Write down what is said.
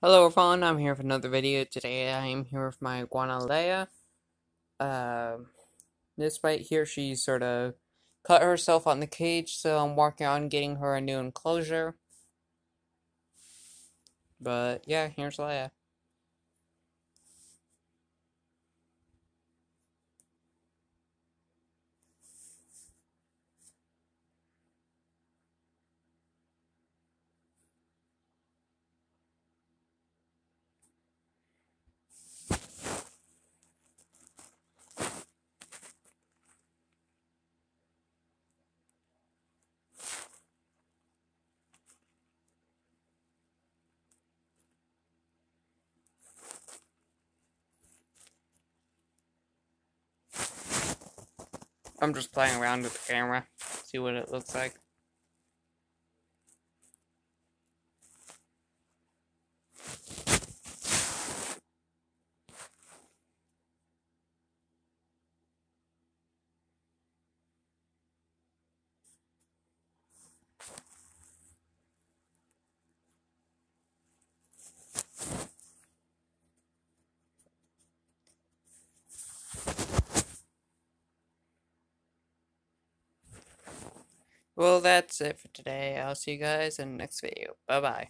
Hello everyone, I'm here for another video. Today I am here with my iguana Leia. Uh, this right here, she sort of cut herself on the cage, so I'm working on getting her a new enclosure. But yeah, here's Leia. I'm just playing around with the camera, see what it looks like. Well, that's it for today. I'll see you guys in the next video. Bye bye.